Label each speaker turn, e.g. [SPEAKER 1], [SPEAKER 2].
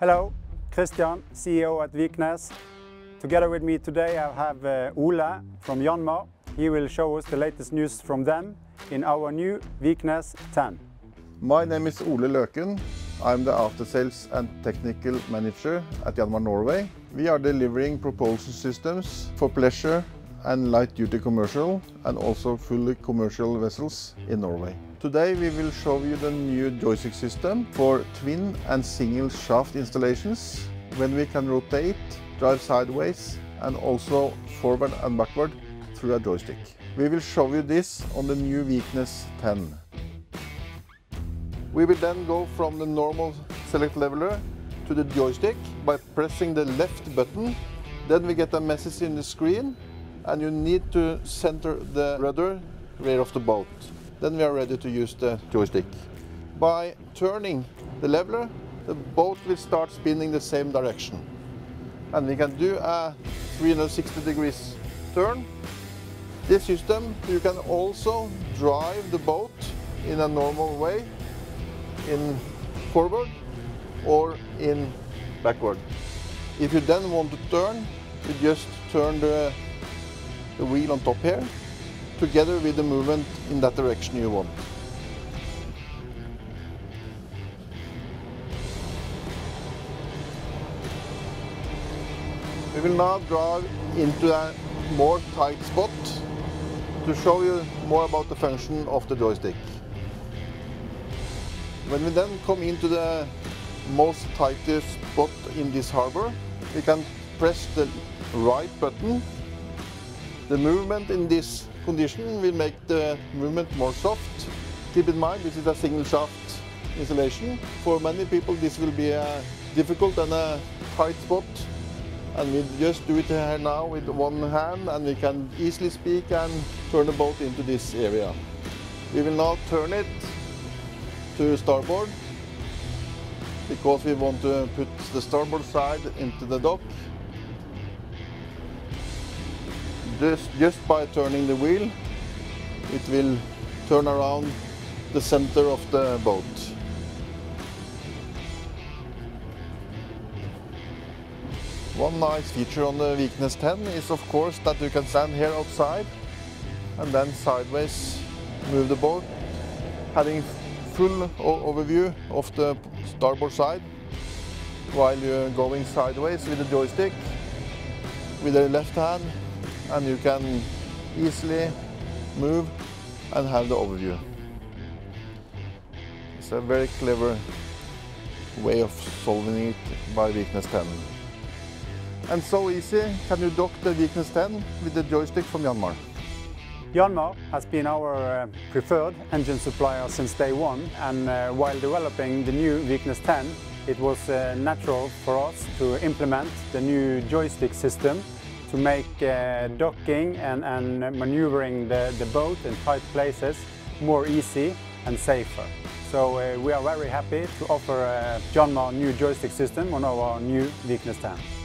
[SPEAKER 1] Hello, Kristian, CEO at Viknes. Together with me today I have uh, Ole from Yanmar. He will show us the latest news from them in our new Viknes 10.
[SPEAKER 2] My name is Ole Løken. I'm the after sales and technical manager at Yanmar Norway. We are delivering propulsion systems for pleasure and light duty commercial and also fully commercial vessels in Norway. Today we will show you the new joystick system for twin and single shaft installations when we can rotate, drive sideways and also forward and backward through a joystick. We will show you this on the new Viknes 10. We will then go from the normal select leveler to the joystick by pressing the left button. Then we get a message in the screen and you need to center the rudder rear of the boat. Then we are ready to use the joystick. By turning the leveler, the boat will start spinning the same direction. And we can do a 360 degrees turn. This system, you can also drive the boat in a normal way in forward or in backward. If you then want to turn, you just turn the, the wheel on top here together with the movement in that direction you want. We will now drive into a more tight spot to show you more about the function of the joystick. When we then come into the most tightest spot in this harbor, we can press the right button. The movement in this condition will make the movement more soft. Keep in mind this is a single shaft installation. For many people this will be a difficult and a tight spot and we just do it here now with one hand and we can easily speak and turn the boat into this area. We will now turn it to starboard because we want to put the starboard side into the dock. Just, just by turning the wheel, it will turn around the center of the boat. One nice feature on the Viknes 10 is of course that you can stand here outside and then sideways move the boat, having full overview of the starboard side while you're going sideways with the joystick with the left hand and you can easily move and have the overview. It's a very clever way of solving it by Viknes 10. And so easy can you dock the Viknes 10 with the joystick from Yanmar.
[SPEAKER 1] Yanmar has been our uh, preferred engine supplier since day one and uh, while developing the new Viknes 10 it was uh, natural for us to implement the new joystick system to make uh, docking and, and maneuvering the, the boat in tight places more easy and safer. So uh, we are very happy to offer a Yanmar new joystick system on our new Viknes 10.